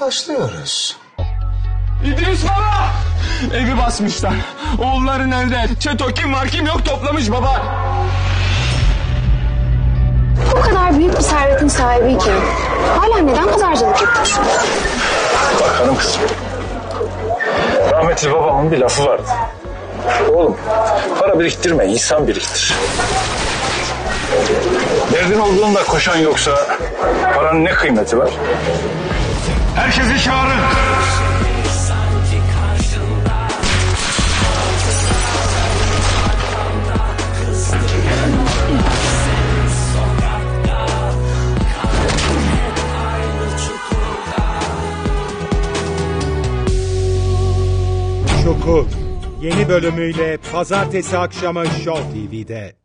Başlıyoruz. İdris baba! Evi basmışlar. Oğulların evde. Çeto kim var kim yok toplamış baba. Bu kadar büyük bir servetin sahibiyken hala neden pazarcılık yapıyorsun? Bak hanım kızım. Rahmetli babamın bir lafı vardı. Oğlum para biriktirme insan biriktir. Derdin olduğunda koşan yoksa paranın ne kıymeti var? Herkesi çağırın. Çukur yeni bölümüyle pazartesi akşamı Show TV'de.